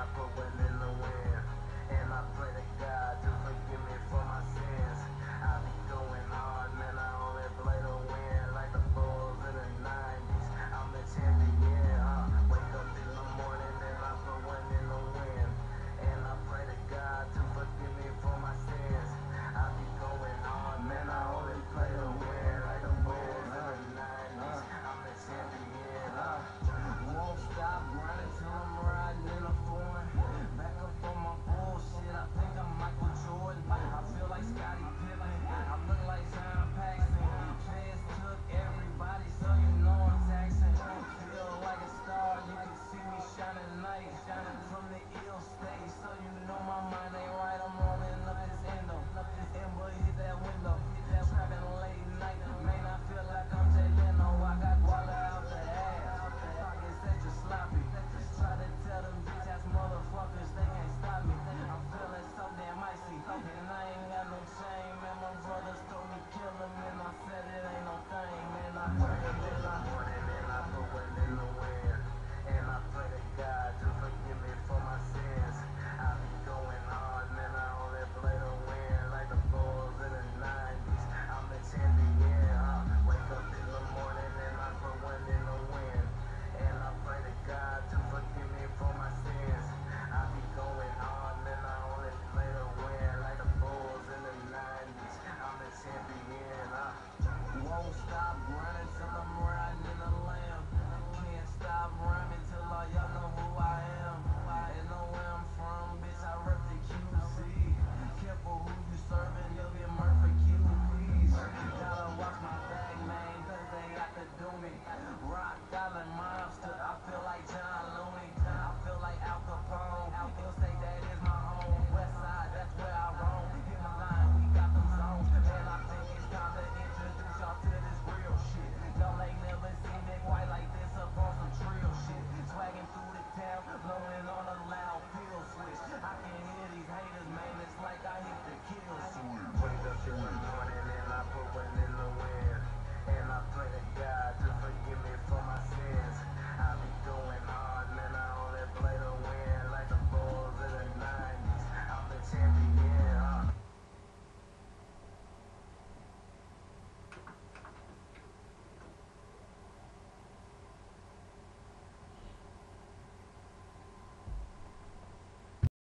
pop up in the wind.